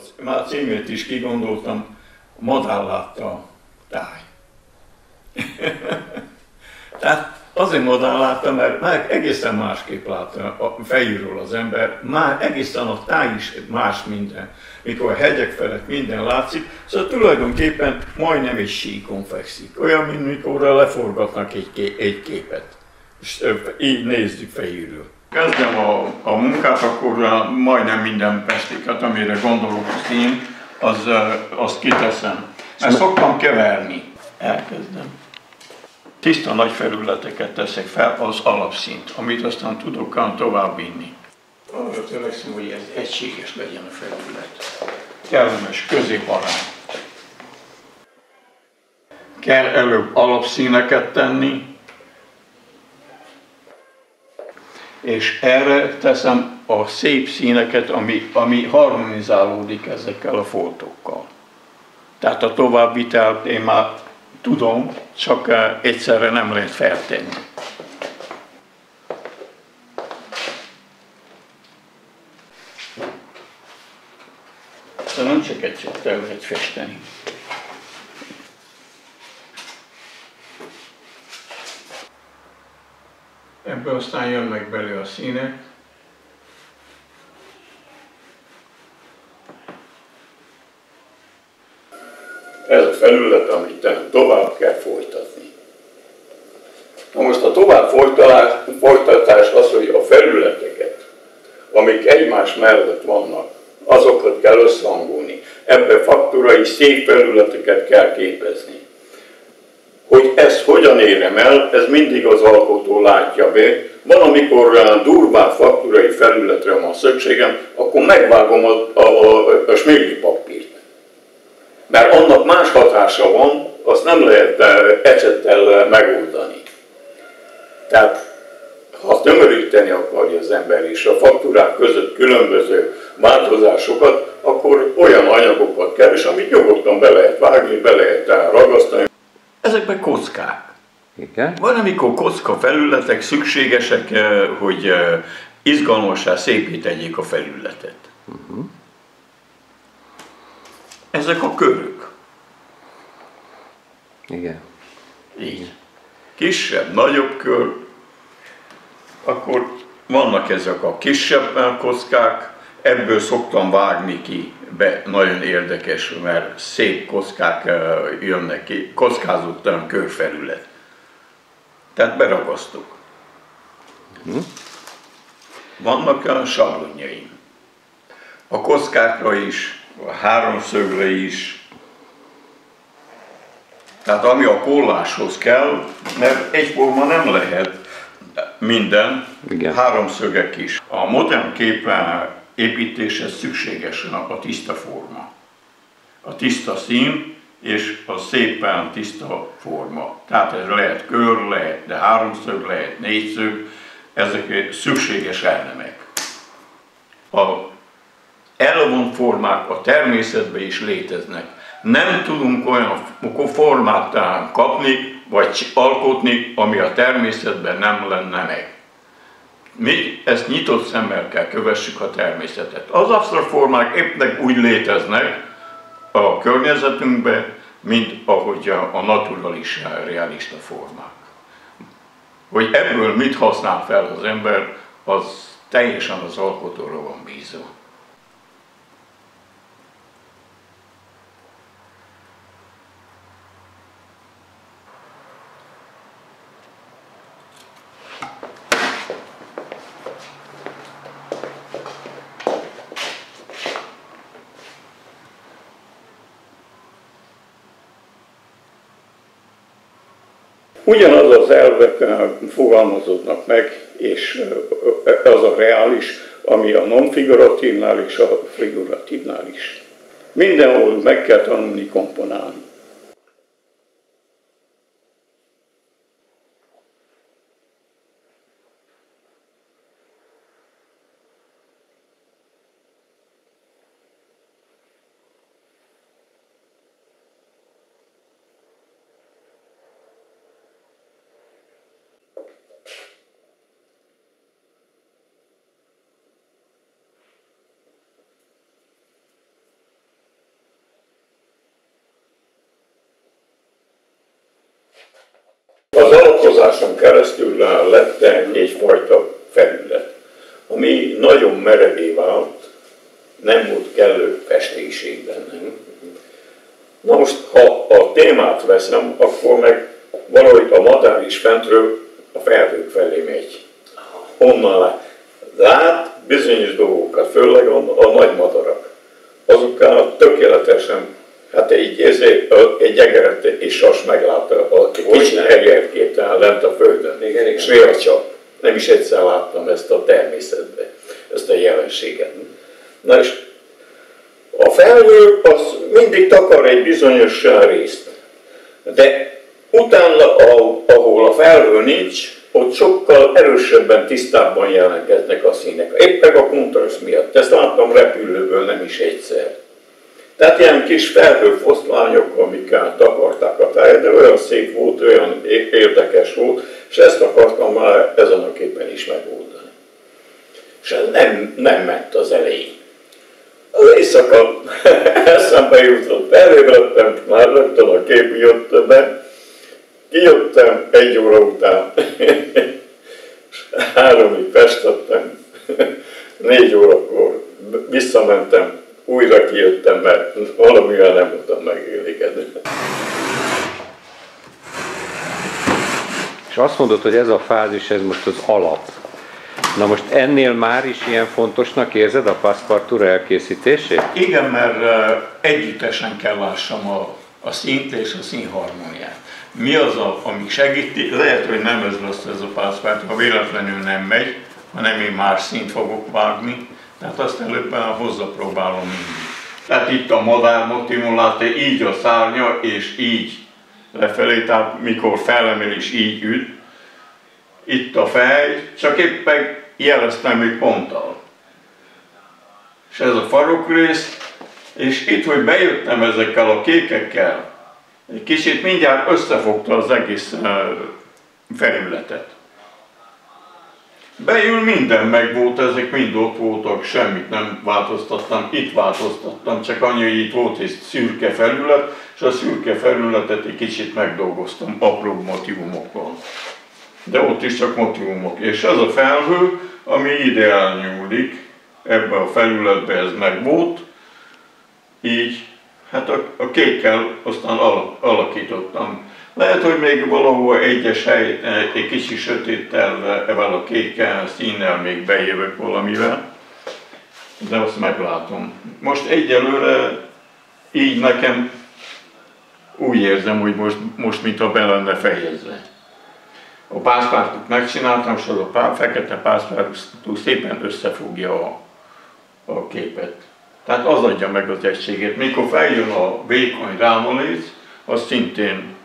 az, már címét is kigondoltam, madár látta a táj. Tehát azért madár látta, mert már egészen másképp látta a fejűről az ember, már egészen a táj is más minden, mikor a hegyek felett minden látszik, szóval tulajdonképpen majdnem egy síkon fekszik, olyan, mint mikor leforgatnak egy, egy képet, és így nézzük fejűről. Kezdem a, a munkát, akkor majdnem minden pestiket, amire gondolok az én, az, azt kiteszem. Ezt szoktam keverni. Elkezdem. Tiszta nagy felületeket teszek fel, az alapszint, amit aztán tudok tovább vinni. Arra törekszem, hogy ez egységes legyen a felület. Kellemes középarány. Kell előbb alapszíneket tenni, és erre teszem a szép színeket, ami, ami harmonizálódik ezekkel a foltokkal. Tehát a továbbvitelt én már tudom, csak eh, egyszerre nem lehet feltenni. De nem csak egyszer el lehet festeni. Ebből aztán jönnek belőle a színek. Ez a felület, amit tovább kell folytatni. Na most a tovább folytatás az, hogy a felületeket, amik egymás mellett vannak, azokat kell összhangolni. Ebbe fakturai szép felületeket kell képezni. Hogy ezt hogyan érem el, ez mindig az alkotó látja be. Van, amikor olyan durvább fakturai felületre van szükségem, akkor megvágom a, a, a, a smilli papírt. Mert annak más hatása van, azt nem lehet eh, ecsettel megoldani. Tehát ha tömöríteni akarja az ember és a faktúrák között különböző változásokat, akkor olyan anyagokat keres, amit nyugodtan be lehet vágni, be lehet ragasztani. Ezekben kockák. Igen. Van, amikor kocka felületek szükségesek, eh, hogy eh, izgalmasá szépítegyék a felületet. Uh-huh. Ezek a körök. Igen. Így. Kisebb, nagyobb kör, akkor vannak ezek a kisebb kockák, ebből szoktam vágni ki be, nagyon érdekes, mert szép kockák jönnek ki, kockázottan körfelület. Tehát beragasztok. Hm? Vannak a sablonjaim. A kockákra is, a háromszögre is. Tehát ami a kolláshoz kell, mert egyforma nem lehet minden, Igen. háromszögek is. A modern képen építéshez szükséges a tiszta forma. A tiszta szín és a szépen tiszta forma. Tehát ez lehet kör, lehet, de háromszög, lehet négyszög, ezek szükséges elemek. A elvont formák a természetben is léteznek. Nem tudunk olyan formát kapni, vagy alkotni, ami a természetben nem lenne meg. Mi ezt nyitott szemmel kell kövessük a természetet. Az absztrakt formák éppnek úgy léteznek a környezetünkben, mint ahogy a, naturalis, realista formák. Hogy ebből mit használ fel az ember, az teljesen az alkotóra van bízva. Ugyanaz az elvek fogalmazódnak meg, és az a reális, ami a non-figuratívnál és a figuratívnál is. Mindenhol meg kell tanulni komponálni. Foszláson keresztül lett egyfajta felület, ami nagyon merevé vált, nem volt kellő festéségben. Nem? Na most, ha a témát veszem, akkor meg valahogy a madár is fentről a felhők felé megy. Onnan lát. Lát bizonyos dolgokat, főleg a, a nagy madarak. Azokkal tökéletesen, hát egy, ez, egy egeret és sas meglátta a kicsi egerkét lent a földön. Igen, igen. csak. Nem is egyszer láttam ezt a természetben, ezt a jelenséget. Na és a felhő az mindig takar egy bizonyos részt, de utána, ahol a felhő nincs, ott sokkal erősebben, tisztábban jelentkeznek a színek. Éppen a kontraszt miatt. Ezt láttam repülőből nem is egyszer. Tehát ilyen kis felhőfoszlányok, amikkel takarták a tájat, de olyan szép volt, olyan érdekes volt, és ezt akartam már ezen a képen is megoldani. És ez nem, nem ment az elején. Az éjszaka eszembe jutott, felébredtem, már rögtön a kép jött be, kijöttem egy óra után, és háromig festettem, négy órakor visszamentem, újra kijöttem, mert valamivel nem voltam megélégedve. És azt mondod, hogy ez a fázis, ez most az alap. Na most ennél már is ilyen fontosnak érzed a paszpartúra elkészítését? Igen, mert együttesen kell lássam a, a szint és a színharmóniát. Mi az, a, ami segíti? Lehet, hogy nem ez lesz ez a paszpartúra, ha véletlenül nem megy, hanem én más szint fogok vágni, tehát azt előbben hozzá próbálom mindig. Tehát itt a madár motivum így a szárnya, és így lefelé, tehát mikor felemel és így üt, itt a fej, csak éppen jeleztem egy ponttal. És ez a farokrész, és itt, hogy bejöttem ezekkel a kékekkel, egy kicsit mindjárt összefogta az egész felületet. Beül minden meg volt, ezek mind ott voltak, semmit nem változtattam, itt változtattam, csak annyi, hogy itt volt egy szürke felület, és a szürke felületet egy kicsit megdolgoztam apró motivumokkal. De ott is csak motivumok. És ez a felhő, ami ide elnyúlik, ebbe a felületbe ez meg volt, így hát a, a kékkel aztán alakítottam lehet, hogy még valahol egyes hely, egy kicsi sötéttel, evel a kékkel, színnel még bejövök valamivel, de azt meglátom. Most egyelőre így nekem úgy érzem, hogy most, most mintha be lenne fejezve. A pászpártot megcsináltam, és az a pá, fekete pászpártú szépen összefogja a, a képet. Tehát az adja meg az egységet. Mikor feljön a vékony rámoléc, az szintén